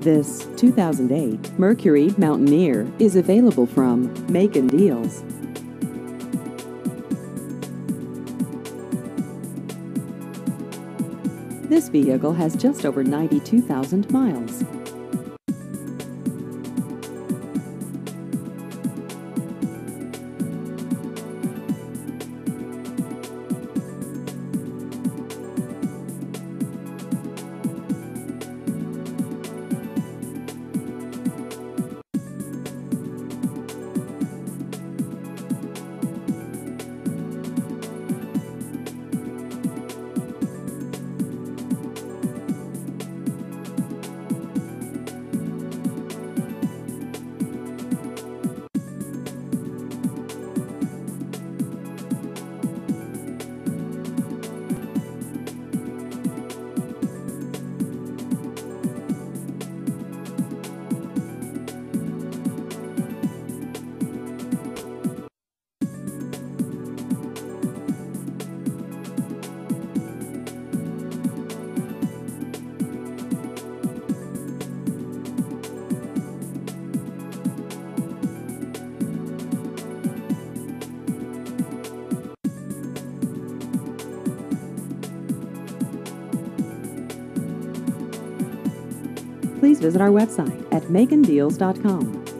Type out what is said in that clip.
This 2008 Mercury Mountaineer is available from Macon Deals. This vehicle has just over 92,000 miles. Please visit our website at macondeals.com.